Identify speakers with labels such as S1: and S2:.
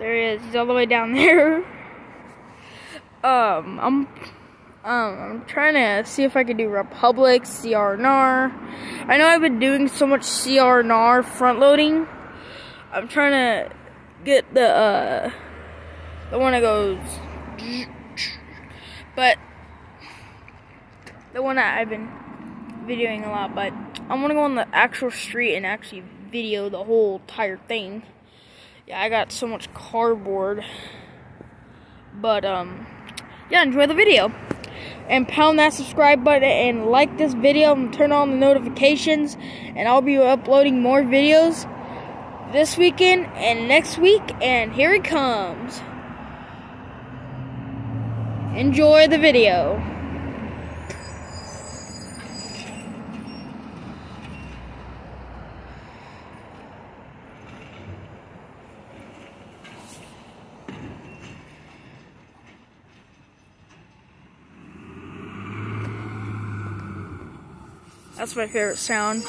S1: There he is. He's all the way down there. Um, I'm, um, I'm trying to see if I can do Republic, CRNAR. I know I've been doing so much CRNAR front loading. I'm trying to get the, uh, the one that goes, but the one that I've been videoing a lot, but I'm gonna go on the actual street and actually video the whole entire thing. Yeah, I got so much cardboard. But, um, yeah, enjoy the video. And pound that subscribe button and like this video and turn on the notifications. And I'll be uploading more videos this weekend and next week. And here it comes. Enjoy the video. That's my favorite sound.